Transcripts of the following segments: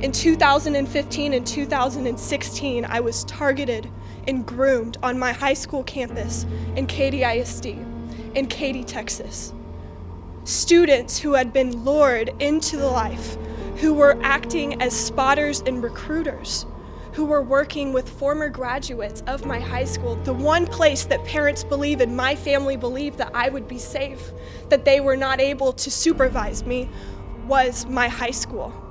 In 2015 and 2016, I was targeted and groomed on my high school campus in Katy ISD, in Katy, Texas. Students who had been lured into the life, who were acting as spotters and recruiters, who were working with former graduates of my high school, the one place that parents believe and my family believed that I would be safe, that they were not able to supervise me, was my high school.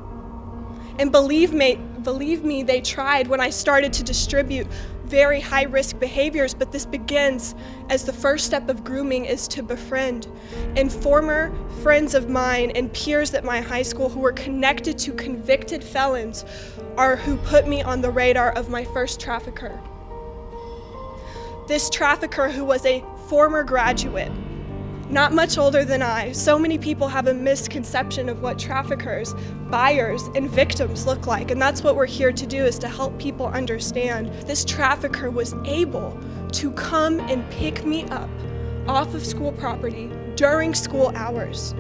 And believe me, believe me, they tried when I started to distribute very high risk behaviors, but this begins as the first step of grooming is to befriend. And former friends of mine and peers at my high school who were connected to convicted felons are who put me on the radar of my first trafficker. This trafficker who was a former graduate not much older than I, so many people have a misconception of what traffickers, buyers, and victims look like, and that's what we're here to do is to help people understand. This trafficker was able to come and pick me up off of school property during school hours.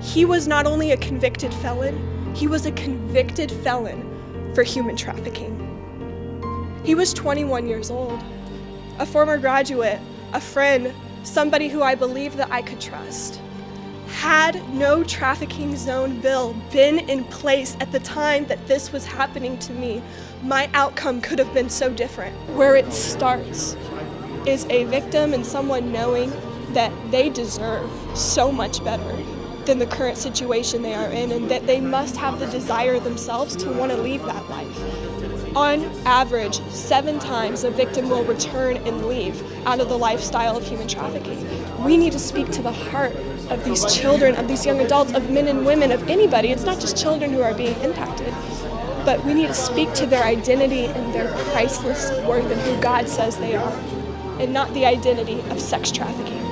He was not only a convicted felon, he was a convicted felon for human trafficking. He was 21 years old, a former graduate, a friend somebody who I believed that I could trust. Had no trafficking zone bill been in place at the time that this was happening to me, my outcome could have been so different. Where it starts is a victim and someone knowing that they deserve so much better than the current situation they are in and that they must have the desire themselves to want to leave that life. On average, seven times a victim will return and leave out of the lifestyle of human trafficking. We need to speak to the heart of these children, of these young adults, of men and women, of anybody. It's not just children who are being impacted, but we need to speak to their identity and their priceless worth and who God says they are, and not the identity of sex trafficking.